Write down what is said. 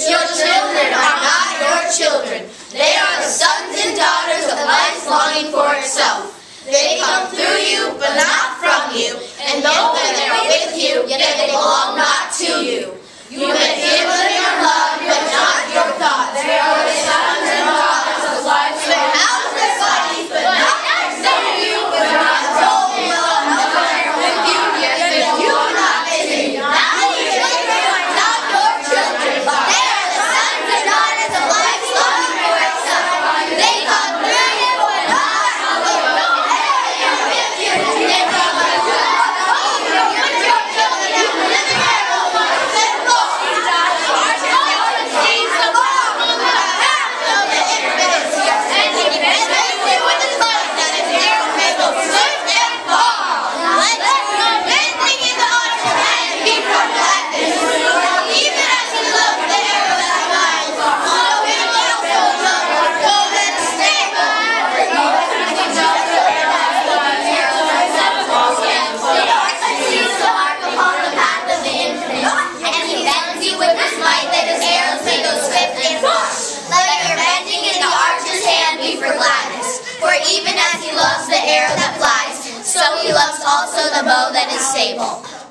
your children are not your children. They are the sons and daughters of life longing for itself. They come through you, but must also the bow that is stable.